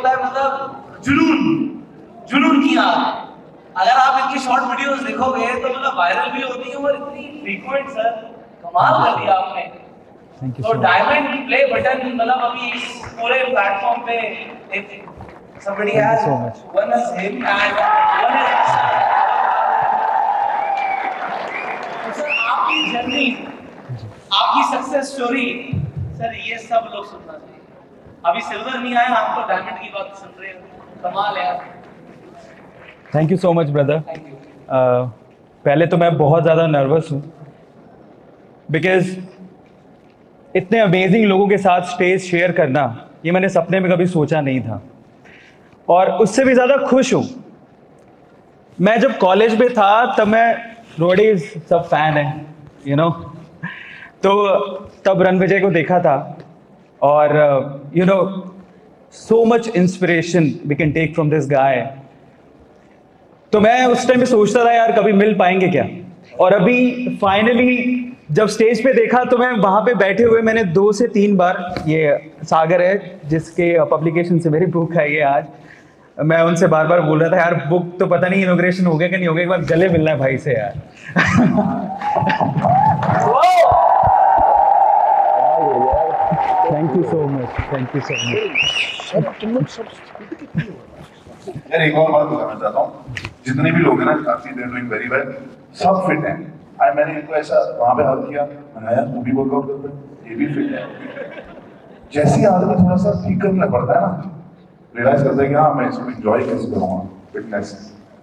होता है मतलब जुनून जुनून की आग अगर आप इनकी शॉर्ट वीडियोस देखोगे तो मतलब वायरल भी होती है और इतनी फ्रीक्वेंट सर कमाल कर दिया आपने। तो डायमंड प्ले बटन मतलब अभी इस पूरे प्लेटफॉर्म पे somebody has so much. one is him and one is तो सर आपकी जर्नी आपकी सक्सेस स्टोरी सर ये सब लोग सुनना चाहिए अभी सिल्वर नहीं आया आप तो डायमंड की बात सुन रहे हो। कमाल है thank you so much brother thank you पहले तो मैं बहुत ज़्यादा नर्वस हूँ बिकॉज़ इतने अमेजिंग लोगों के साथ स्टेज शेयर करना ये मैंने सपने में कभी सोचा नहीं था। और उससे भी ज़्यादा खुश हूँ। मैं जब कॉलेज में था तब मैं रोडीज सब फ़ैन है यू you नो know? तो तब रन विजय को देखा था। और you know so much inspiration we can take from this guy तो मैं उस टाइम पे सोचता था, यार, कभी मिल पाएँगे क्या? और अभी फाइनली जब स्टेज पे देखा तो मैं वहाँ पे बैठे हुए मैंने दो से तीन बार, ये सागर है, जिसके पब्लिकेशन से मेरी बुक है ये आज, मैं उनसे बार बार बोल रहा था, यार बुक तो पता नहीं इनोग्रेशन हो गया कि नहीं हो गया, एक बार गले मिलना है भाई से यार. Thank you so much thank you so much यार, एक और बात बताना चाहता हूँ। जितने भी लोग हैं ना, काफ़ी देर डूइंग वेरी वेल सब फिट हैं। आई मैंने इनको ऐसा वहाँ पे हल किया। मैंने यार, तू भी वर्कआउट करता है ये भी फिट है। जैसे आदमी थोड़ा सा ठीक करने पड़ता है ना रियलाइज़ करता है कि हाँ मैं इसको एंजॉय कैसे करूँगा फिटनेस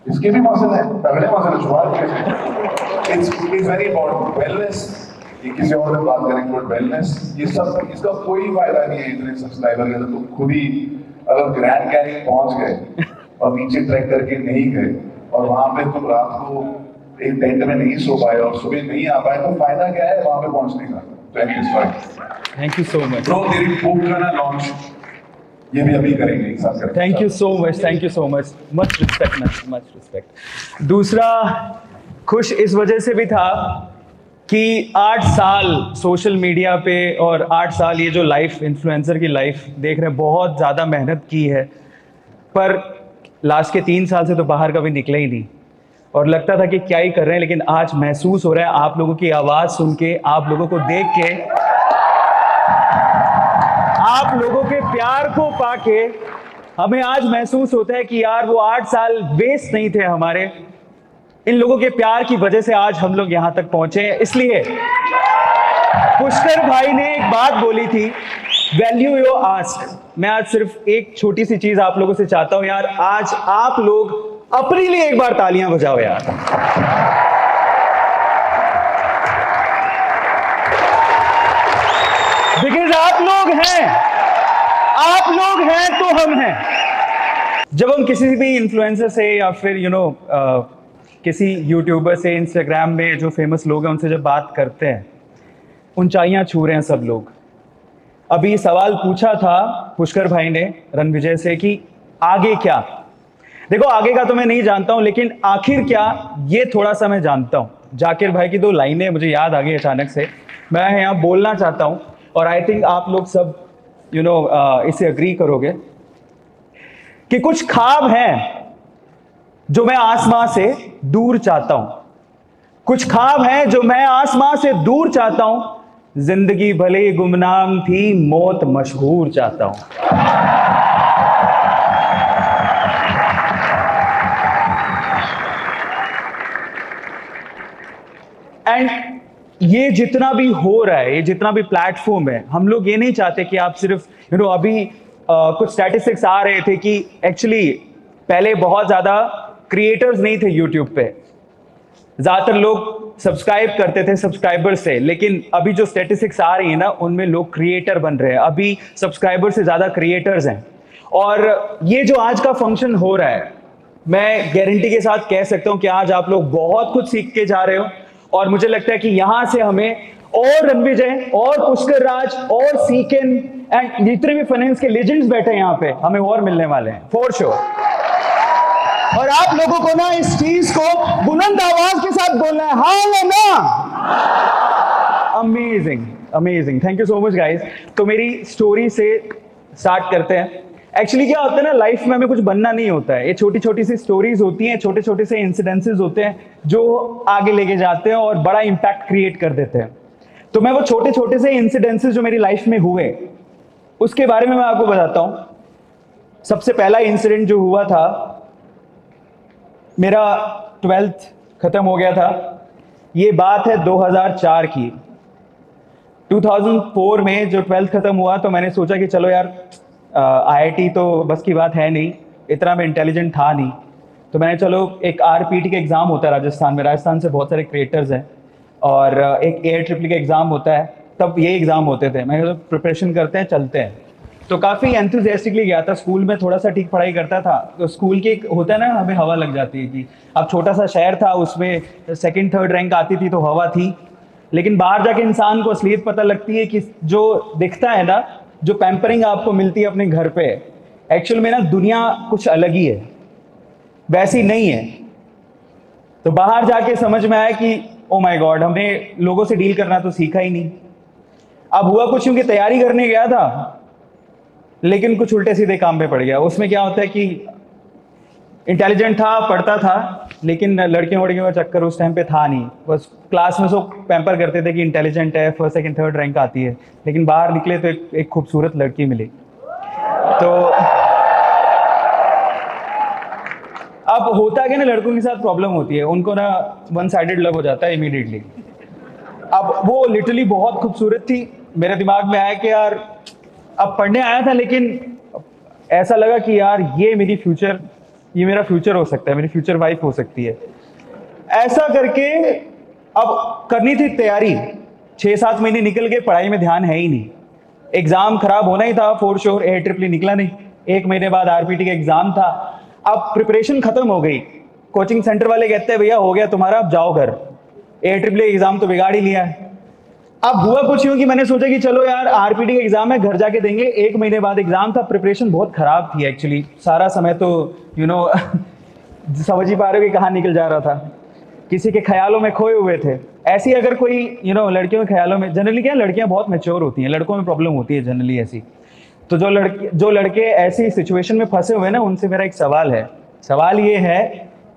इसके भी मसल है। तगड़े मसल है। इट्स वेरी इंपॉर्टेंट वेलनेस ये किसी और दिन बात करेंगे बट वेलनेस ये सब इसका कोई फ़ायदा नहीं है इतने सब्सक्राइबर के तो खुद ही अगर ग्रैंड कैनिंग पहुँच गए और नीचे ट्रैक करके नहीं गए और वहाँ पे तुम रात को एक टेंट में नहीं सो पाए और सुबह नहीं आ पाए तो फ़ायदा क्या है वहाँ पे पहुँचने का? It is fine thank you so much bro तेरी बुक का ना लॉन्च ये भी अभी करेंगे एक साथ करेंगे thank you so much thank you so much much respect much respect दूसरा खुश इस वजह से भी था कि आठ साल सोशल मीडिया पे और आठ साल ये जो लाइफ इन्फ्लुएंसर की लाइफ देख रहे हैं, बहुत ज़्यादा मेहनत की है। पर लास्ट के तीन साल से तो बाहर कभी निकले ही नहीं। और लगता था कि क्या ही कर रहे हैं, लेकिन आज महसूस हो रहा है, आप लोगों की आवाज़ सुन के, आप लोगों को देख के, आप लोगों के प्यार को पाके हमें आज महसूस होता है कि यार वो आठ साल वेस्ट नहीं थे हमारे। इन लोगों के प्यार की वजह से आज हम लोग यहाँ तक पहुँचे हैं। इसलिए पुष्कर भाई ने एक बात बोली थी वैल्यू योर आस्क मैं आज सिर्फ़ एक छोटी सी चीज़ आप लोगों से चाहता हूँ यार आज आप लोग अपने लिए एक बार तालियाँ बजाओ यार। बिकॉज़ आप लोग हैं आप लोग हैं तो हम हैं। जब हम किसी भी इन्फ्लुएंसर से या फिर यू you नो know, किसी यूट्यूबर से इंस्टाग्राम में जो फ़ेमस लोग हैं उनसे जब बात करते हैं ऊंचाइयाँ छू रहे हैं सब लोग। अभी सवाल पूछा था पुष्कर भाई ने रणविजय से कि आगे क्या? देखो आगे का तो मैं नहीं जानता हूँ लेकिन आखिर क्या ये थोड़ा सा मैं जानता हूँ। जाकिर भाई की दो लाइनें मुझे याद आ गई अचानक से। मैं यहाँ बोलना चाहता हूँ और आई थिंक आप लोग सब यू you नो know, इसे अग्री करोगे कि कुछ खाब हैं जो मैं आसमां से दूर चाहता हूँ। कुछ ख्वाब हैं जो मैं आसमां से दूर चाहता हूँ। ज़िंदगी भले गुमनाम थी मौत मशहूर चाहता हूँ। एंड ये जितना भी हो रहा है ये जितना भी प्लेटफॉर्म है हम लोग ये नहीं चाहते कि आप सिर्फ़ यू you नो know, अभी आ, कुछ स्टैटिस्टिक्स आ रहे थे कि एक्चुअली पहले बहुत ज़्यादा क्रिएटर्स नहीं थे यूट्यूब पे। ज़्यादातर लोग सब्सक्राइब करते थे सब्सक्राइबर से, लेकिन अभी जो स्टेटिस्टिक्स आ रही है ना, उनमें लोग क्रिएटर बन रहे हैं। अभी सब्सक्राइबर से ज़्यादा क्रिएटर्स हैं। और ये जो आज का फ़ंक्शन हो रहा है, मैं गारंटी के साथ कह सकता हूँ कि आज आप लोग बहुत कुछ सीख के जा रहे हो, और मुझे लगता है कि यहाँ से हमें और रणविजय और पुष्कर राज, और सीकेन एंड जितने भी फाइनेंस के लेजेंड्स बैठे हैं यहाँ पे, हमें और मिलने वाले हैं फोर श्योर और आप लोगों को ना इस चीज़ को बुलंद आवाज़ के साथ बोलना है। हाँ या ना amazing amazing thank you so much guys तो मेरी स्टोरी से स्टार्ट करते हैं। एक्चुअली क्या होता है ना लाइफ में हमें कुछ बनना नहीं होता है। ये छोटी छोटी सी स्टोरीज होती हैं छोटे छोटे से इंसिडेंसेस होते हैं, जो आगे लेके जाते हैं और बड़ा इम्पैक्ट क्रिएट कर देते हैं। तो मैं वो छोटे छोटे से इंसिडेंसेस जो मेरी लाइफ में हुए, उसके बारे में मैं आपको बताता हूँ। सबसे पहला इंसिडेंट जो हुआ था मेरा ट्वेल्थ खत्म हो गया था। ये बात है 2004 की। 2004 में जो ट्वेल्थ खत्म हुआ तो मैंने सोचा कि चलो यार आईआईटी तो बस की बात है नहीं, इतना मैं इंटेलिजेंट था नहीं। तो मैंने चलो एक आर का एग्ज़ाम होता है राजस्थान में। राजस्थान से बहुत सारे क्रिएटर्स हैं और एक एयर ट्रिपल का एग्ज़ाम होता है, तब ये एग्ज़ाम होते थे। मैंने तो प्रिपरेशन करते हैं, चलते हैं। तो काफ़ी एंथुजियास्टिकली गया था। स्कूल में थोड़ा सा ठीक पढ़ाई करता था। तो स्कूल की होता है ना, हमें हवा लग जाती है कि अब छोटा सा शहर था, उसमें सेकंड थर्ड रैंक आती थी तो हवा थी। लेकिन बाहर जाके इंसान को असलियत पता लगती है कि जो दिखता है ना, जो पैम्परिंग आपको मिलती है अपने घर पे एक्चुअल में ना दुनिया कुछ अलग ही है। वैसी नहीं है। तो बाहर जाके समझ में आया कि ओ माय गॉड हमने लोगों से डील करना तो सीखा ही नहीं। अब हुआ कुछ, क्योंकि तैयारी करने गया था। लेकिन कुछ उल्टे सीधे काम पे पड़ गया। उसमें क्या होता है कि इंटेलिजेंट था पढ़ता था लेकिन लड़कियों वड़कियों का चक्कर उस टाइम पे था नहीं। बस क्लास में सो पैम्पर करते थे कि इंटेलिजेंट है फ़र्स्ट सेकंड थर्ड रैंक आती है। लेकिन बाहर निकले तो एक, एक खूबसूरत लड़की मिली। तो अब होता है कि ना लड़कों के साथ प्रॉब्लम होती है। उनको ना वन साइडेड लव हो जाता है इमीडिएटली अब वो लिटरली बहुत खूबसूरत थी। मेरे दिमाग में आया कि यार अब पढ़ने आया था, लेकिन ऐसा लगा कि यार, ये मेरी फ्यूचर ये मेरा फ्यूचर हो सकता है, मेरी फ्यूचर वाइफ हो सकती है। ऐसा करके अब करनी थी तैयारी। छः सात महीने निकल गए, पढ़ाई में ध्यान है ही नहीं। एग्ज़ाम खराब होना ही था फोर श्योर ए ट्रिपली निकला नहीं। एक महीने बाद आरपीटी का एग्ज़ाम था। अब प्रिपरेशन खत्म हो गई। कोचिंग सेंटर वाले कहते हैं, भैया, हो गया तुम्हारा, अब जाओ घर। ए ट्रिपल एग्ज़ाम तो बिगाड़ ही लिया है। अब हुआ कुछ यूँ कि मैंने सोचा कि चलो यार आरपीटी का एग्ज़ाम है, घर जाके देंगे। एक महीने बाद एग्ज़ाम था प्रिपरेशन बहुत खराब थी एक्चुअली सारा समय तो यू नो समझ ही पा रहे हो कि कहाँ निकल जा रहा था। किसी के ख्यालों में खोए हुए थे। ऐसी अगर कोई यू नो लड़कियों के ख्यालों में जनरली क्या लड़कियाँ बहुत मेच्योर होती हैं, लड़कों में प्रॉब्लम होती है जनरली ऐसी। तो जो लड़के जो लड़के ऐसी सिचुएशन में फंसे हुए ना, उनसे मेरा एक सवाल है। सवाल ये है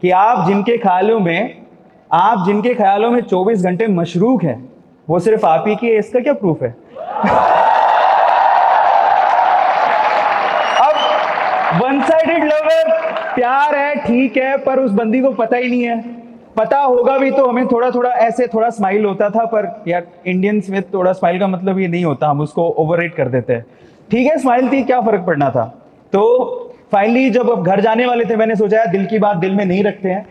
कि आप जिनके ख्यालों में, आप जिनके ख्यालों में 24 घंटे मशरूक हैं वो सिर्फ़ आप ही की है, इसका क्या प्रूफ है? अब वन साइडेड लवर प्यार है, ठीक है, पर उस बंदी को पता ही नहीं है। पता होगा भी तो हमें थोड़ा थोड़ा ऐसे थोड़ा स्माइल होता था, पर यार इंडियंस में थोड़ा स्माइल का मतलब ये नहीं होता, हम उसको ओवर कर देते हैं। ठीक है स्माइल थी, क्या फ़र्क पड़ना था? तो फाइनली जब अब घर जाने वाले थे, मैंने सोचा दिल की बात दिल में नहीं रखते हैं।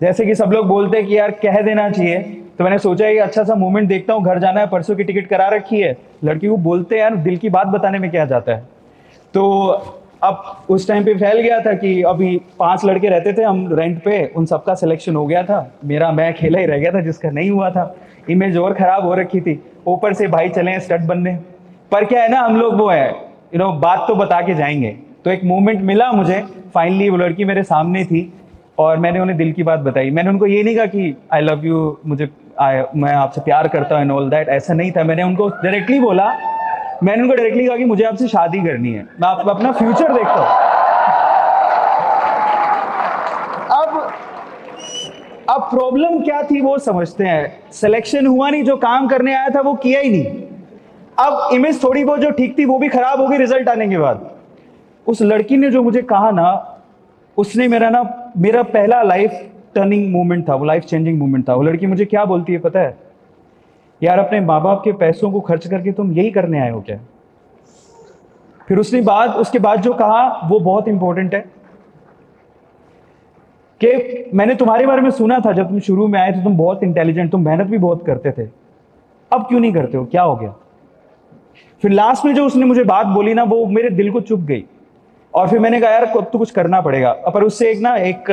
जैसे कि सब लोग बोलते हैं कि यार कह देना चाहिए। तो मैंने सोचा कि अच्छा सा मूवमेंट देखता हूँ, घर जाना है, परसों की टिकट करा रखी है। लड़की को बोलते हैं दिल की बात बताने में क्या जाता है? तो अब उस टाइम पे फैल गया था कि अभी पाँच लड़के रहते थे हम रेंट पे, उन सबका सिलेक्शन हो गया था। मेरा, मैं खेला ही रह गया था, जिसका नहीं हुआ था। इमेज और खराब हो रखी थी। ऊपर से भाई चले स्टड बनने। पर क्या है ना, हम लोग वो है यू नो बात तो बता के जाएँगे। तो एक मोमेंट मिला मुझे। फाइनली वो लड़की मेरे सामने थी और मैंने उन्हें दिल की बात बताई। मैंने उनको ये नहीं कहा कि आई लव यू मुझे I, मैं आपसे प्यार करता हूँ एंड ऑल दैट ऐसा नहीं था। मैंने उनको डायरेक्टली बोला मैंने उनको डायरेक्टली कहा कि मुझे आपसे शादी करनी है। मैं आप, अपना फ्यूचर देखता हूँ। अब अब प्रॉब्लम क्या थी वो समझते हैं। सिलेक्शन हुआ नहीं जो काम करने आया था वो किया ही नहीं। अब इमेज थोड़ी बहुत जो ठीक थी वो भी खराब हो गई रिज़ल्ट आने के बाद। उस लड़की ने जो मुझे कहा ना उसने मेरा ना मेरा पहला लाइफ टर्निंग मोमेंट था, वो लाइफ चेंजिंग मोमेंट था। वो लड़की मुझे क्या बोलती है पता है? यार, अपने माँ बाप के पैसों को खर्च करके तुम यही करने आए हो क्या? फिर उसने बाद, उसके बाद जो कहा, वो बहुत इंपॉर्टेंट है। कि मैंने तुम्हारे बारे में सुना था, जब तुम शुरू में आए थे, तुम बहुत इंटेलिजेंट तुम मेहनत भी बहुत करते थे। अब क्यों नहीं करते हो? क्या हो गया? फिर लास्ट में जो उसने मुझे बात बोली ना, वो मेरे दिल को चुप गई। और फिर मैंने कहा, यार अब तो कुछ करना पड़ेगा। पर उससे एक ना, एक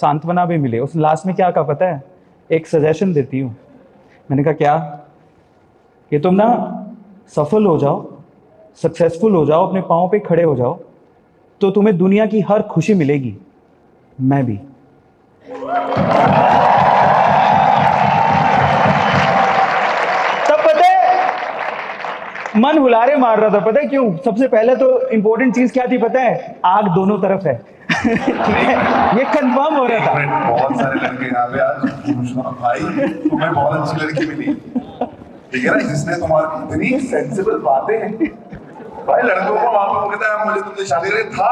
सांत्वना भी मिले। उस लास्ट में क्या कहा पता है? एक सजेशन देती हूँ। मैंने कहा, क्या? कि तुम ना सफल हो जाओ सक्सेसफुल हो जाओ, अपने पाँव पे खड़े हो जाओ तो तुम्हें दुनिया की हर खुशी मिलेगी। मैं भी। मन हुलारे मार रहा था, पता है क्यों? सबसे पहले तो इंपॉर्टेंट चीज़ क्या थी, पता है? आग दोनों तरफ़ है। ये कंफर्म हो रहा था। बहुत सारे लड़के पूछना भाई, तुम्हें बहुत अच्छी लड़की मिली। ठीक है ना? जिसने तुम्हारी इतनी सेंसिबल बातें भाई, लड़कों को वहाँ पे वो कहता है मुझे तुमसे शादी करें था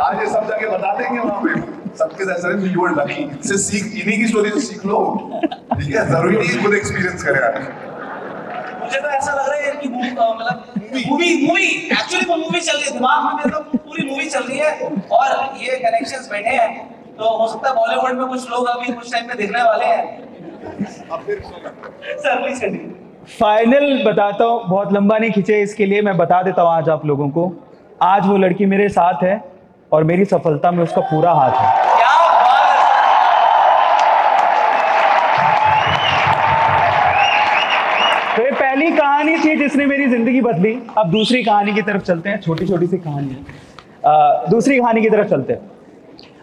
आज ये सब जाके बता देंगे वहाँ पे। सबके साथ सर यू आर लकी इससे सीख, इन्हीं की स्टोरी से सीख लो। ठीक है? ज़रूरी नहीं खुद एक्सपीरियंस करें आज। मुझे तो ऐसा लग रहा है कि मतलब मूवी मूवी एक्चुअली वो मूवी चल रही है। दिमाग में मेरे तो पूरी मूवी चल रही है और ये कनेक्शंस बैठे हैं। तो हो सकता है बॉलीवुड में कुछ लोग अभी कुछ टाइम में देखने वाले हैं। सर प्लीज़ कंटिन्यू फाइनल बताता हूँ बहुत लंबा नहीं खींचे इसके लिए मैं बता देता हूँ आज आप लोगों को। आज वो लड़की मेरे साथ है और मेरी सफलता में उसका पूरा हाथ है। कहानी थी जिसने मेरी ज़िंदगी बदली। अब दूसरी कहानी की तरफ़ चलते हैं छोटी छोटी सी कहानी है। दूसरी कहानी की तरफ़ चलते हैं।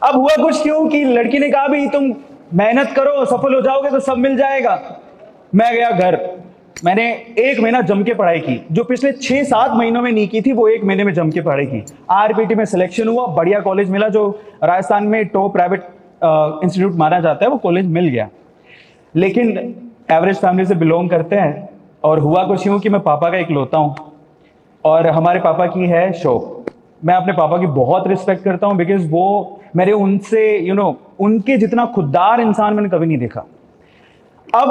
अब हुआ कुछ क्यों कि लड़की ने कहा भी तुम मेहनत करो, सफल हो जाओगे तो सब मिल जाएगा। मैं गया घर। मैंने एक महीना जम के पढ़ाई की। जो पिछले छह सात महीनों में नहीं की थी, वो एक महीने में जम के पढ़ाई की। आरपीटी में सिलेक्शन हुआ, बढ़िया कॉलेज मिला, जो राजस्थान में टॉप प्राइवेट इंस्टीट्यूट माना जाता है, वो कॉलेज मिल गया। लेकिन एवरेज फैमिली से बिलोंग करते हैं। और हुआ कुछ यूँ कि मैं पापा का इकलौता हूँ। और हमारे पापा की है शौक। मैं अपने पापा की बहुत रिस्पेक्ट करता हूँ बिकॉज़ वो मेरे उनसे यू नो उनके जितना खुददार इंसान मैंने कभी नहीं देखा। अब,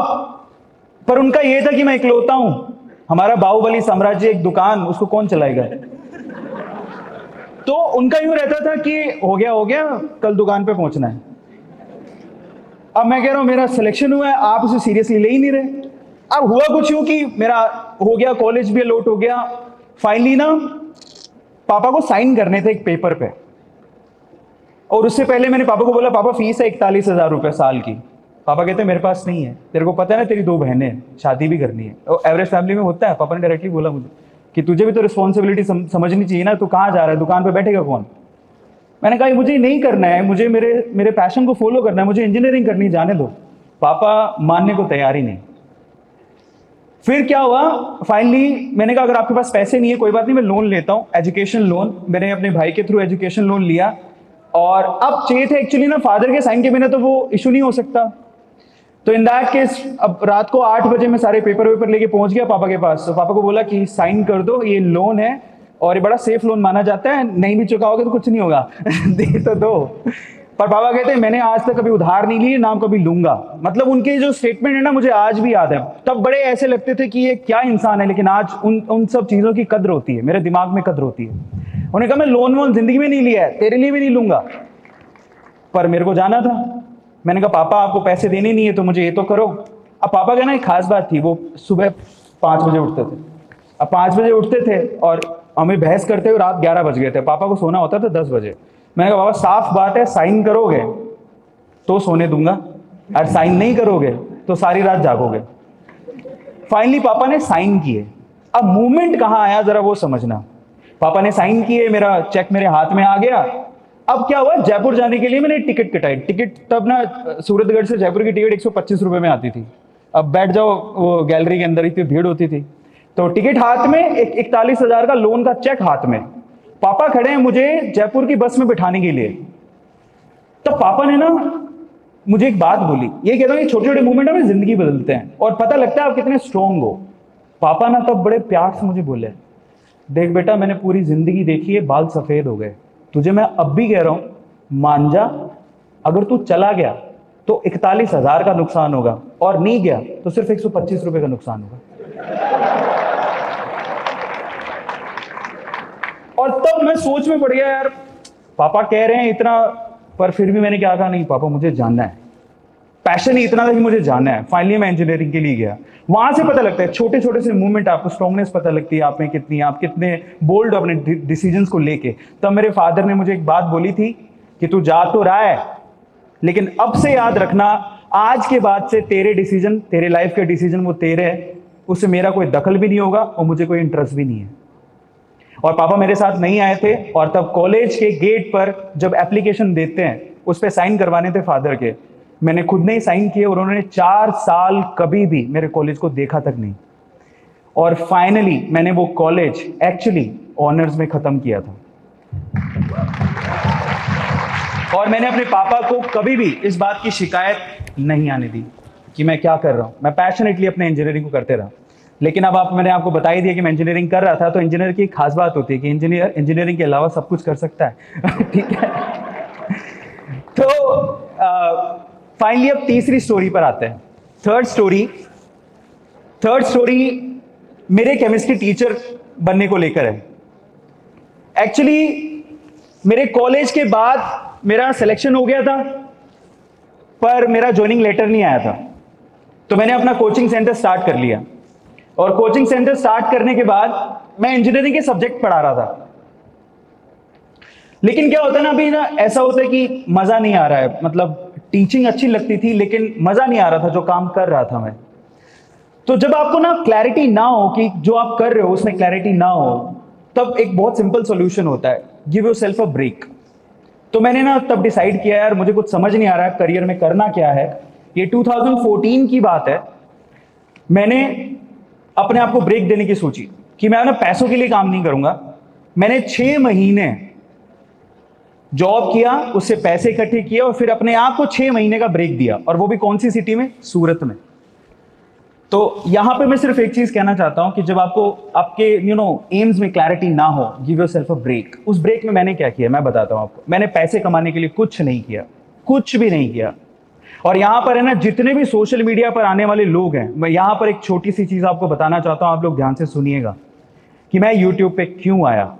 पर उनका ये था कि मैं इकलौता हूँ। हमारा बाहुबली साम्राज्य एक दुकान, उसको कौन चलाएगा तो उनका यूँ रहता था कि हो गया हो गया, कल दुकान पे पहुँचना है। अब मैं कह रहा हूँ, मेरा सिलेक्शन हुआ है, आप उसे सीरियसली ले ही नहीं रहे। अब हुआ कुछ यूँ कि मेरा हो गया कॉलेज भी अलोट हो गया। फाइनली ना पापा को साइन करने थे एक पेपर पे। और उससे पहले मैंने पापा को बोला पापा फ़ीस है इकतालीस हज़ार रुपये साल की। पापा कहते हैं मेरे पास नहीं है। तेरे को पता है ना तेरी दो बहनें हैं शादी भी करनी है। और एवरेज फैमिली में होता है। पापा ने डायरेक्टली बोला मुझे कि तुझे भी तो रिस्पॉन्सिबिलिटी सम, समझनी चाहिए ना तू कहाँ जा रहा है? दुकान पर बैठेगा कौन? मैंने कहा मुझे नहीं करना है मुझे मेरे मेरे पैशन को फॉलो करना है मुझे इंजीनियरिंग करनी जाने दो। पापा मानने को तैयार ही नहीं। फिर क्या हुआ? फाइनली मैंने कहा, अगर आपके पास पैसे नहीं है, कोई बात नहीं, मैं लोन लेता हूँ एजुकेशन लोन मैंने अपने भाई के थ्रू एजुकेशन लोन लिया। और अब चाहिए थे एक्चुअली ना फादर के साइन के बिना तो वो इशू नहीं हो सकता। तो इन दैट केस अब रात को आठ बजे मैं सारे पेपर वेपर लेके पहुँच गया पापा के पास। तो पापा को बोला कि साइन कर दो, ये लोन है और ये बड़ा सेफ़ लोन माना जाता है, नहीं भी चुका होगा तो कुछ नहीं होगा। दे तो दो। पर पापा कहते हैं, मैंने आज तक कभी उधार नहीं ली नाम कभी लूँगा। मतलब उनके जो स्टेटमेंट है ना, मुझे आज भी याद है। तब बड़े ऐसे लगते थे कि ये क्या इंसान है, लेकिन आज उन उन सब चीज़ों की कद्र होती है, मेरे दिमाग में कद्र होती है। उन्होंने कहा, मैं लोन वोन ज़िंदगी में नहीं लिया है, तेरे लिए भी नहीं लूँगा। पर मेरे को जाना था। मैंने कहा, पापा, आपको पैसे देने नहीं है तो मुझे ये तो करो। अब पापा का ना एक खास बात थी, वो सुबह पाँच बजे उठते थे। अब पाँच बजे उठते थे और हमें बहस करते हुए रात ग्यारह बज गए थे। पापा को सोना होता था दस बजे। मैंने कहा पापा साफ़ बात है, साइन करोगे तो सोने दूँगा और साइन नहीं करोगे तो सारी रात जागोगे. फाइनली पापा ने साइन किए। अब मूवमेंट कहाँ आया, जरा वो समझना। पापा ने साइन किए, मेरा चेक मेरे हाथ में आ गया। अब क्या हुआ, जयपुर जाने के लिए मैंने टिकट कटाई। टिकट तब ना, सूरतगढ़ से जयपुर की टिकट एक सौ में आती थी। अब बैठ जाओ, वो गैलरी के अंदर इतनी भीड़ होती थी। तो टिकट हाथ में, एक इकतालीस हज़ार का लोन का चेक हाथ में। पापा खड़े हैं मुझे जयपुर की बस में बिठाने के लिए। तब पापा ने ना मुझे एक बात बोली। ये कहता हूँ छोटे छोटे मूवमेंट हमें ज़िंदगी बदलते हैं। और पता लगता है आप कितने स्ट्रोंग हो। पापा ना तब बड़े प्यार से मुझे बोले, देख बेटा, मैंने पूरी ज़िंदगी देखी है, बाल सफ़ेद हो गए। तुझे मैं अब भी कह रहा हूँ मान जा अगर तू चला गया तो इकतालीस हज़ार का नुकसान होगा। और नहीं गया तो सिर्फ़ एक सौ पच्चीस रुपए का नुकसान होगा। और तब मैं सोच में पड़ गया, यार, पापा कह रहे हैं इतना, पर फिर भी मैंने क्या कहा, नहीं, पापा, मुझे जानना है। पैशन ही इतना था कि मुझे जानना है। फाइनली मैं इंजीनियरिंग के लिए गया। वहाँ से पता लगता है छोटे छोटे से मूवमेंट आपको स्ट्रॉन्गनेस पता लगती है, आप में कितनी, आप कितने बोल्ड अपने डिसीज़न को लेके। तब मेरे फादर ने मुझे एक बात बोली थी कि तू जा तो रहा है, लेकिन अब से याद रखना, आज के बाद से तेरे डिसीज़न तेरे लाइफ के डिसीज़न वो तेरे है, उससे मेरा कोई दखल भी नहीं होगा और मुझे कोई इंटरेस्ट भी नहीं है। और पापा मेरे साथ नहीं आए थे और तब कॉलेज के गेट पर जब एप्लीकेशन देते हैं, उस पर साइन करवाने थे फादर के। मैंने खुद नहीं साइन किए और उन्होंने चार साल कभी भी मेरे कॉलेज को देखा तक नहीं। और फाइनली मैंने वो कॉलेज एक्चुअली ऑनर्स में ख़त्म किया था। और मैंने अपने पापा को कभी भी इस बात की शिकायत नहीं आने दी कि मैं क्या कर रहा हूँ। मैं पैशनेटली अपने इंजीनियरिंग को करते रहा। लेकिन अब आप मैंने आपको बता ही दिया कि मैं इंजीनियरिंग कर रहा था तो इंजीनियर की खास बात होती है कि इंजीनियर इंजीनियरिंग के अलावा सब कुछ कर सकता है। ठीक है? तो फाइनली अब तीसरी स्टोरी पर आते हैं। थर्ड स्टोरी थर्ड स्टोरी मेरे केमिस्ट्री टीचर बनने को लेकर है। एक्चुअली मेरे कॉलेज के बाद मेरा सिलेक्शन हो गया था, पर मेरा ज्वाइनिंग लेटर नहीं आया था। तो मैंने अपना कोचिंग सेंटर स्टार्ट कर लिया। और कोचिंग सेंटर स्टार्ट करने के बाद मैं इंजीनियरिंग के सब्जेक्ट पढ़ा रहा था। लेकिन क्या होता है ना, अभी ना ऐसा होता है कि मज़ा नहीं आ रहा है। मतलब टीचिंग अच्छी लगती थी, लेकिन मज़ा नहीं आ रहा था, जो काम कर रहा था मैं। तो जब आपको ना क्लैरिटी ना हो कि जो आप कर रहे हो, उसमें क्लैरिटी ना हो, तब एक बहुत सिंपल सॉल्यूशन होता है। Give yourself a break तो मैंने ना तब डिसाइड किया, यार, मुझे कुछ समझ नहीं आ रहा है करियर में करना क्या है? ये 2014 की बात है। मैंने अपने आप को ब्रेक देने की सोची कि मैं ना पैसों के लिए काम नहीं करूँगा। मैंने छह महीने जॉब किया, उससे पैसे इकट्ठे किए और फिर अपने आप को छह महीने का ब्रेक दिया। और वो भी कौन सी सिटी में? सूरत में। तो यहाँ पे मैं सिर्फ़ एक चीज़ कहना चाहता हूँ कि जब आपको, आपके यू नो एम्स में क्लैरिटी ना हो give yourself a break उस ब्रेक में मैंने क्या किया? मैं बताता हूँ आपको। मैंने पैसे कमाने के लिए कुछ नहीं किया। कुछ भी नहीं किया। और यहाँ पर है ना जितने भी सोशल मीडिया पर आने वाले लोग हैं मैं यहाँ पर एक छोटी सी चीज़ आपको बताना चाहता हूँ आप लोग ध्यान से सुनिएगा कि मैं यूट्यूब पे क्यों आया।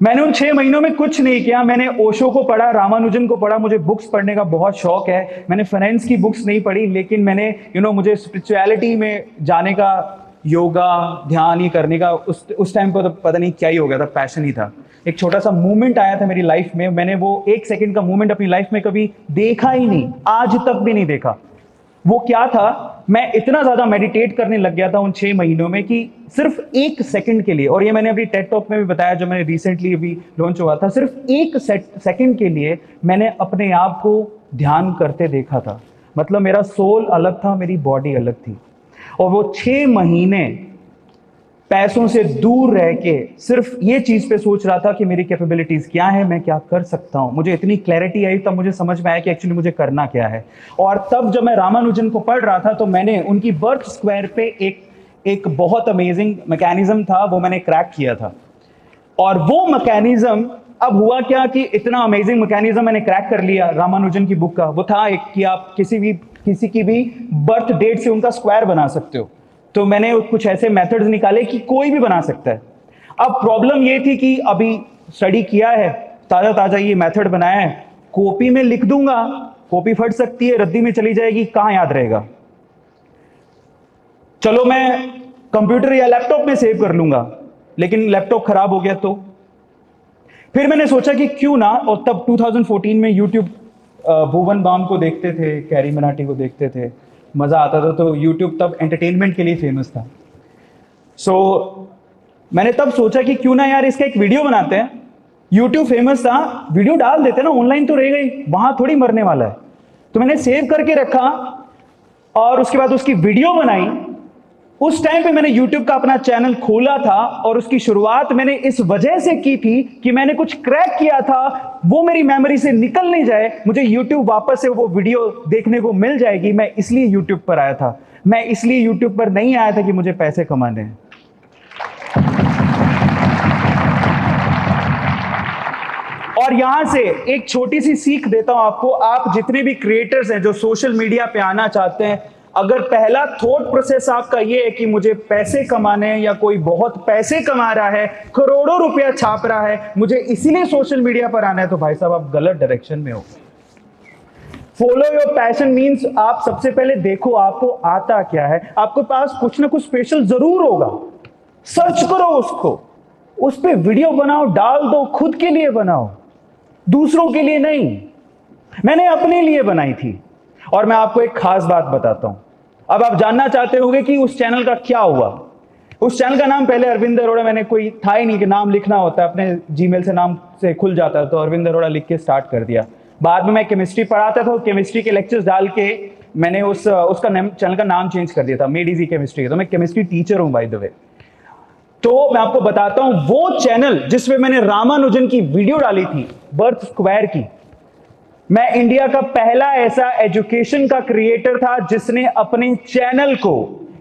मैंने उन छह महीनों में कुछ नहीं किया। मैंने ओशो को पढ़ा रामानुजन को पढ़ा मुझे बुक्स पढ़ने का बहुत शौक है। मैंने फाइनेंस की बुक्स नहीं पढ़ी लेकिन मैंने यू you नो know, मुझे स्पिरिचुअलिटी में जाने का योगा, ध्यान ही करने का, उस उस टाइम पर तो पता नहीं क्या ही हो गया था पैशन ही था। एक छोटा सा मूवमेंट आया था मेरी लाइफ में, मैंने वो एक सेकंड का मूवमेंट अपनी लाइफ में कभी देखा ही नहीं, आज तक भी नहीं देखा। वो क्या था, मैं इतना ज़्यादा मेडिटेट करने लग गया था उन छह महीनों में कि सिर्फ़ एक सेकंड के लिए, और ये मैंने अभी टेट टॉक में भी बताया जो मैंने रिसेंटली अभी लॉन्च हुआ था, सिर्फ़ एक सेकंड के लिए मैंने अपने आप को ध्यान करते देखा था। मतलब मेरा सोल अलग था, मेरी बॉडी अलग थी। और वो छह महीने पैसों से दूर रह के सिर्फ़ ये चीज़ पे सोच रहा था कि मेरी कैपेबिलिटीज क्या है, मैं क्या कर सकता हूँ। मुझे इतनी क्लैरिटी आई, तब मुझे समझ में आया कि एक्चुअली मुझे करना क्या है। और तब जब मैं रामानुजन को पढ़ रहा था तो मैंने उनकी बर्थ स्क्वायर पे एक एक बहुत अमेजिंग मैकेनिज्म था, वो मैंने क्रैक किया था। और वो मैकेनिज्म अब हुआ क्या कि इतना अमेजिंग मैकेनिज्म मैंने क्रैक कर लिया रामानुजन की बुक का। वो था एक कि आप किसी भी किसी की भी बर्थ डेट से उनका स्क्वायर बना सकते हो। तो मैंने कुछ ऐसे मेथड्स निकाले कि कोई भी बना सकता है। अब प्रॉब्लम ये थी कि अभी स्टडी किया है ताज़ा ताज़ा ये मेथड बनाया है कॉपी में लिख दूँगा कॉपी फट सकती है, रद्दी में चली जाएगी, कहाँ याद रहेगा? चलो मैं कंप्यूटर या लैपटॉप में सेव कर लूँगा, लेकिन लैपटॉप खराब हो गया तो। फिर मैंने सोचा कि क्यों ना, और तब 2014 में यूट्यूब भुवन बाम को देखते थे कैरी मनाटी को देखते थे मज़ा आता था तो यूट्यूब तब एंटरटेनमेंट के लिए फ़ेमस था। सो so, मैंने तब सोचा कि क्यों ना यार इसका एक वीडियो बनाते हैं। यूट्यूब फ़ेमस था वीडियो डाल देते ना ऑनलाइन तो रह गई वहाँ थोड़ी मरने वाला है। तो मैंने सेव करके रखा और उसके बाद उसकी वीडियो बनाई उस टाइम पे मैंने YouTube का अपना चैनल खोला था और उसकी शुरुआत मैंने इस वजह से की थी कि मैंने कुछ क्रैक किया था, वो मेरी मेमोरी से निकल नहीं जाए, मुझे YouTube वापस से वो वीडियो देखने को मिल जाएगी। मैं इसलिए YouTube पर आया था। मैं इसलिए YouTube पर नहीं आया था कि मुझे पैसे कमाने हैं। और यहाँ से एक छोटी सी सीख देता हूँ आपको। आप जितने भी क्रिएटर्स हैं जो सोशल मीडिया पे आना चाहते हैं अगर पहला थॉट प्रोसेस आपका ये है कि मुझे पैसे कमाने हैं या कोई बहुत पैसे कमा रहा है, करोड़ों रुपया छाप रहा है, मुझे इसीलिए सोशल मीडिया पर आना है तो भाई साहब आप गलत डायरेक्शन में हो। फॉलो योर पैशन मींस आप सबसे पहले देखो आपको आता क्या है। आपके पास कुछ ना कुछ स्पेशल ज़रूर होगा। सर्च करो उसको। उस पर वीडियो बनाओ, डाल दो, खुद के लिए बनाओ। दूसरों के लिए नहीं। मैंने अपने लिए बनाई थी। और मैं आपको एक खास बात बताता हूँ। अब आप जानना चाहते होंगे कि उस चैनल का क्या हुआ। उस चैनल का नाम पहले अरविंद अरोड़ा, मैंने कोई था ही नहीं कि नाम लिखना होता है, अपने जीमेल से नाम से खुल जाता तो अरविंद अरोड़ा लिख के स्टार्ट कर दिया। बाद में मैं केमिस्ट्री पढ़ाता था केमिस्ट्री के लेक्चर्स डाल के मैंने उस, उसका चैनल का नाम चेंज कर दिया था मेड इजी केमिस्ट्री तो मैं केमिस्ट्री टीचर हूँ बाय द वे तो मैं आपको बताता हूँ, वो चैनल जिसमें मैंने रामानुजन की वीडियो डाली थी बर्थ स्क्वायर की मैं इंडिया का पहला ऐसा एजुकेशन का क्रिएटर था जिसने अपने चैनल को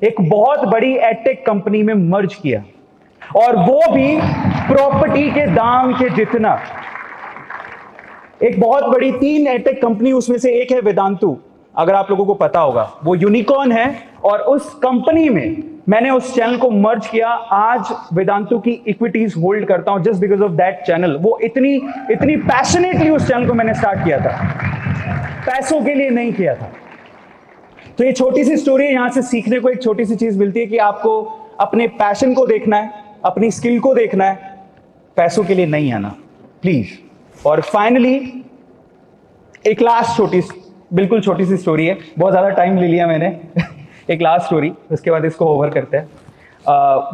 एक बहुत बड़ी एटेक कंपनी में मर्ज किया। और वो भी प्रॉपर्टी के दाम के जितना। एक बहुत बड़ी तीन एटेक कंपनी उसमें से एक है वेदांतु। अगर आप लोगों को पता होगा, वो यूनिकॉर्न है और उस कंपनी में मैंने उस चैनल को मर्ज किया। आज वेदांतु की इक्विटीज होल्ड करता हूँ just because of that channel वो इतनी इतनी पैशनेटली उस चैनल को मैंने स्टार्ट किया था। पैसों के लिए नहीं किया था। तो ये छोटी सी स्टोरी है। यहाँ से सीखने को एक छोटी सी चीज़ मिलती है कि आपको अपने पैशन को देखना है, अपनी स्किल को देखना है। पैसों के लिए नहीं आना। प्लीज़ और फाइनली एक लास्ट छोटी बिल्कुल छोटी सी स्टोरी है। बहुत ज़्यादा टाइम ले लिया मैंने। एक लास्ट स्टोरी उसके बाद इसको ओवर करते हैं।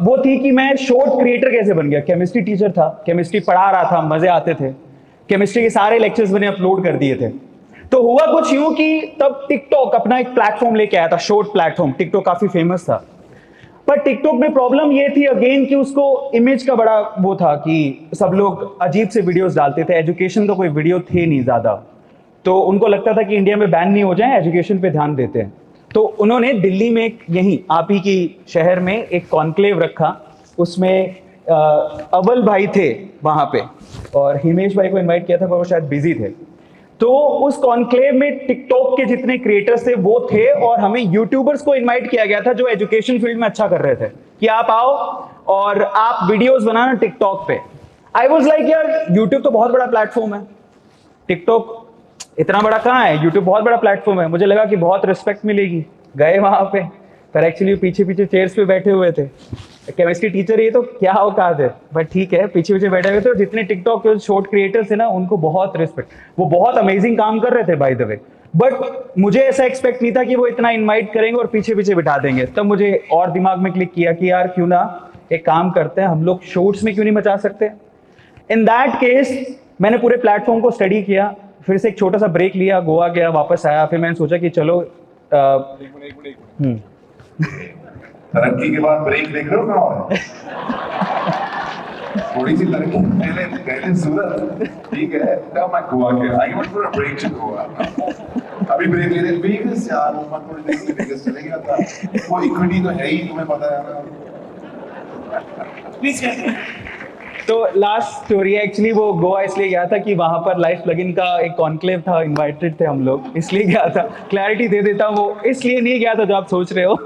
वो थी कि मैं शॉर्ट क्रिएटर कैसे बन गया? केमिस्ट्री टीचर था केमिस्ट्री पढ़ा रहा था, मज़े आते थे। केमिस्ट्री के सारे लेक्चर्स मैंने अपलोड कर दिए थे। तो हुआ कुछ यूँ कि तब टिकटॉक अपना एक प्लेटफॉर्म लेके आया था शॉर्ट प्लेटफॉर्म टिकटॉक काफ़ी फ़ेमस था। पर टिकटॉक में प्रॉब्लम ये थी अगेन कि उसको इमेज का बड़ा वो था कि सब लोग अजीब से वीडियोस डालते थे। एजुकेशन का कोई वीडियो थे नहीं ज़्यादा। तो उनको लगता था कि इंडिया में बैन नहीं हो जाए एजुकेशन पे ध्यान देते हैं। तो उन्होंने दिल्ली में यहीं, आप ही की शहर में एक कॉन्क्लेव रखा। उसमें अवल भाई थे वहाँ पे और हिमेश भाई को इनवाइट किया था, पर वो शायद बिज़ी थे। तो उस कॉन्क्लेव में टिकटॉक के जितने क्रिएटर्स थे, वो थे और हमें यूट्यूबर्स को इनवाइट किया गया था जो एजुकेशन फ़ील्ड में अच्छा कर रहे थे कि आप आओ और आप वीडियोस बनाना टिकटॉक पे। आई वॉज़ लाइक यार यूट्यूब तो बहुत बड़ा प्लेटफॉर्म है। टिकटॉक इतना बड़ा कहाँ है? यूट्यूब बहुत बड़ा प्लेटफॉर्म है। मुझे लगा कि बहुत रिस्पेक्ट मिलेगी। गए वहाँ पे। पर एक्चुअली पीछे पीछे चेयर्स पे बैठे हुए थे। केमिस्ट्री टीचर ये तो क्या औकात है बट ठीक है, पीछे पीछे बैठे हुए थे। जितने टिकटॉक के शॉर्ट क्रिएटर्स है ना, उनको बहुत रिस्पेक्ट वो बहुत अमेजिंग काम कर रहे थे बाय द वे बट मुझे ऐसा एक्सपेक्ट नहीं था कि वो इतना इनवाइट करेंगे और पीछे पीछे बिठा देंगे। तब मुझे और दिमाग में क्लिक किया कि यार, क्यों ना एक काम करते हैं। हम लोग शॉर्ट्स में क्यों नहीं मचा सकते? इन दैट केस मैंने पूरे प्लेटफॉर्म को स्टडी किया। फिर से एक छोटा सा ब्रेक लिया गोवा गया वापस आया फिर मैंने सोचा कि चलो हम्म। तरक्की के बाद ब्रेक देख रहे हो कहाँ थोड़ी सी तरक्की पहले पहले सूरत ठीक है तब मैं गोवा गया। I want for a break to Goa अभी ब्रेक ले रहे वेगस यार मैं थोड़ी देर के वेगस चले गया था। वो इक्विटी तो है ही तुम्हें पता है ना। प्लीज़ तो लास्ट स्टोरी एक्चुअली वो गोवा इसलिए गया था कि वहाँ पर लाइफ लगइन का एक कॉन्क्लेव था इनवाइटेड थे हम लोग इसलिए गया था। क्लैरिटी दे देता हूँ वो इसलिए नहीं गया था जो आप सोच रहे हो।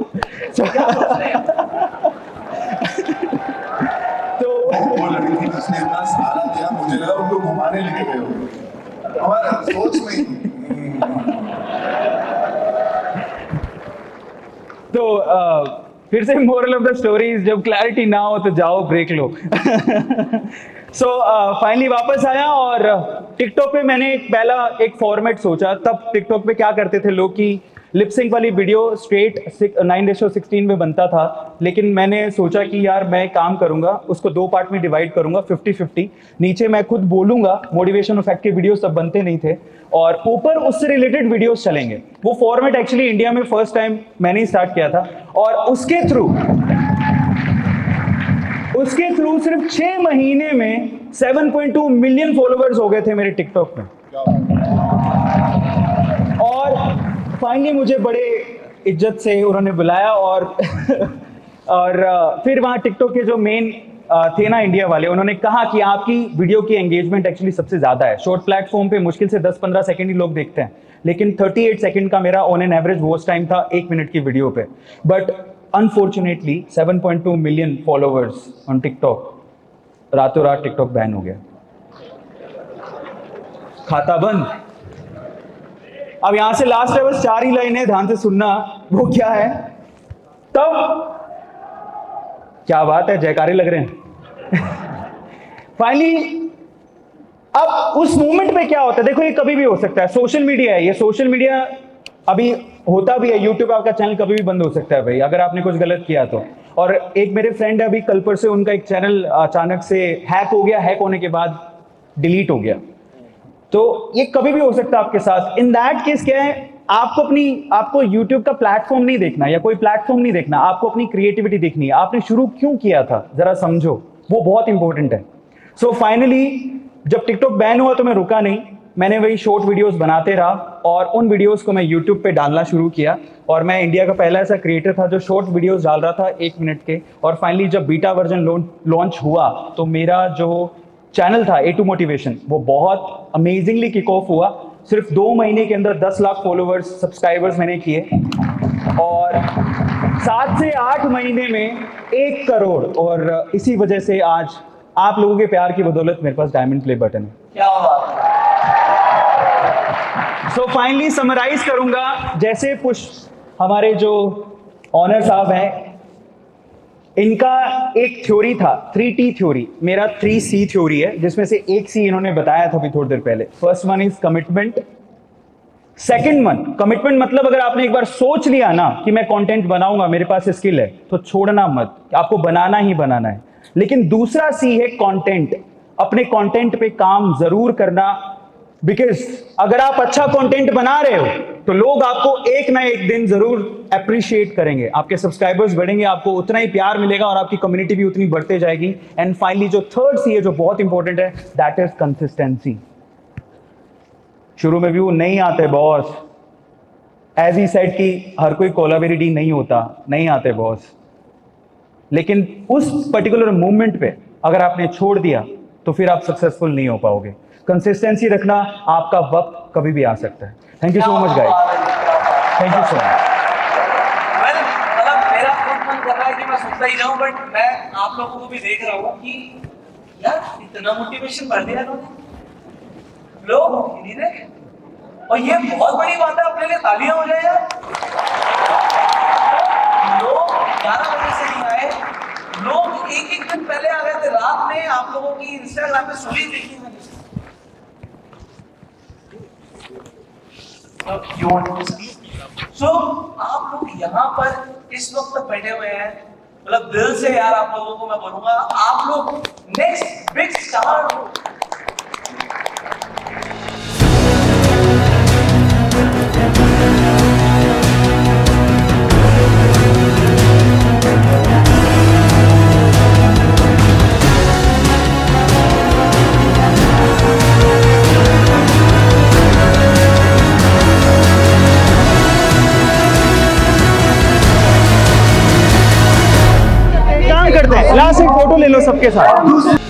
तो वो लड़की थी जिसने इतना सहारा दिया मुझे लगा उनको घुमाने लेके गए हो हमारा सोच में तो फिर से मोरल ऑफ़ द स्टोरी जब क्लैरिटी ना हो तो जाओ ब्रेक लो। सो फाइनली uh, वापस आया और टिकटॉक पे मैंने एक पहला एक फॉर्मेट सोचा। तब टिकटॉक पे क्या करते थे लोग कि लिपसिंग वाली video straight nine ratio sixteen में बनता था, लेकिन मैंने सोचा कि यार मैं काम करूँगा, उसको दो पार्ट में डिवाइड करूँगा फिफ्टी फिफ्टी नीचे मैं खुद बोलूँगा मोटिवेशन इफ़ेक्ट के वीडियो सब बनते नहीं थे, और ऊपर उससे रिलेटेड वीडियोस चलेंगे। वो फॉर्मेट एक्चुअली इंडिया में फ़र्स्ट टाइम मैंने ही स्टार्ट किया था, और उसके थ्रू उसके थ्रू सिर्फ़ छह महीने में 7.2 मिलियन फॉलोअर्स हो गए थे मेरे टिकटॉक में। फाइनली मुझे बड़े इज़्ज़त से उन्होंने बुलाया और और फिर वहाँ टिकटॉक के जो मेन थे ना इंडिया वाले, उन्होंने कहा कि आपकी वीडियो की एंगेजमेंट एक्चुअली सबसे ज़्यादा है। शॉर्ट प्लेटफॉर्म पे मुश्किल से 10-15 सेकंड ही लोग देखते हैं, लेकिन 38 सेकंड का मेरा on an average watch time था एक मिनट की वीडियो पे। But unfortunately 7.2 million followers on TikTok रातों रात टिकटॉक बैन हो गया। खाता बंद। अब यहाँ से लास्ट है, बस चार ही लाइन है, ध्यान से सुनना। वो क्या है? तब क्या बात है? जयकारे लग रहे हैं। फाइनली अब उस मोमेंट पे क्या होता है? देखो, ये कभी भी हो सकता है। सोशल मीडिया है, ये सोशल मीडिया अभी होता भी है। यूट्यूब आपका चैनल कभी भी बंद हो सकता है भाई, अगर आपने कुछ गलत किया तो। और एक मेरे फ्रेंड है, अभी कल पर से उनका एक चैनल अचानक से हैक हो गया। हैक होने के बाद डिलीट हो गया। तो ये कभी भी हो सकता है आपके साथ। इन दैट केस क्या है? आपको अपनी, आपको YouTube का प्लेटफॉर्म नहीं देखना, या कोई प्लेटफॉर्म नहीं देखना, आपको अपनी क्रिएटिविटी देखनी है। आपने शुरू क्यों किया था? जरा समझो। वो बहुत इंपॉर्टेंट है। सो so फाइनली जब टिकटॉक बैन हुआ तो मैं रुका नहीं। मैंने वही शॉर्ट वीडियोस बनाते रहा और उन वीडियोस को मैं यूट्यूब पे डालना शुरू किया। और मैं इंडिया का पहला ऐसा क्रिएटर था जो शॉर्ट वीडियोस डाल रहा था एक मिनट के। और फाइनली जब बीटा वर्जन लॉन्च हुआ तो मेरा जो चैनल था ए टू मोटिवेशन वो बहुत अमेजिंगली किक ऑफ़ हुआ। सिर्फ़ दो महीने के अंदर दस लाख फॉलोअर्स सब्सक्राइबर्स मैंने किए। और सात से आठ महीने में एक करोड़। और इसी वजह से आज आप लोगों के प्यार की बदौलत मेरे पास डायमंड प्ले बटन है। क्या बात सो फाइनली समराइज करूँगा। जैसे पुष्प हमारे जो ऑनर साहब हैं इनका एक थ्योरी था थ्री टी थ्योरी। मेरा थ्री सी थ्योरी है, जिसमें से एक सी इन्होंने बताया था अभी थोड़ी देर पहले। First one is commitment second one commitment मतलब अगर आपने एक बार सोच लिया ना कि मैं कंटेंट बनाऊँगा, मेरे पास स्किल है तो छोड़ना मत। आपको बनाना ही बनाना है। लेकिन दूसरा सी है कंटेंट अपने कंटेंट पे काम ज़रूर करना बिकॉज़ अगर आप अच्छा कंटेंट बना रहे हो तो लोग आपको एक ना एक दिन ज़रूर अप्रिशिएट करेंगे। आपके सब्सक्राइबर्स बढ़ेंगे, आपको उतना ही प्यार मिलेगा और आपकी कम्युनिटी भी उतनी बढ़ते जाएगी। एंड फाइनली जो थर्ड सी है, जो बहुत इंपॉर्टेंट है दैट इज़ कंसिस्टेंसी शुरू में व्यू नहीं आते बॉस एज ही सेट कि हर कोई कोलाबिलिटी नहीं होता, नहीं आते बॉस लेकिन उस पर्टिकुलर मूवमेंट पे अगर आपने छोड़ दिया तो फिर आप सक्सेसफुल नहीं हो पाओगे। कंसिस्टेंसी रखना आपका वक्त कभी भी आ सकता है। Thank you so much guys thank you so much रहा बट मैं आप लोगों को भी देख रहा कि यार, इतना मोटिवेशन भर दिया लोग और ये बहुत बड़ी बात है, अपने लिए तालियाँ हो जाए यार। लोग ग्यारह बजे से नहीं आए। लोग एक एक दिन पहले आ गए थे। रात में आप लोगों की इंस्टाग्राम पे स्टोरी देखी मैंने यू वांट सो आप लोग यहाँ पर इस वक्त बैठे हुए हैं। मतलब दिल से यार आप लोगों को मैं बोलूँगा, आप लोग नेक्स्ट बिग स्टार सबके साथ।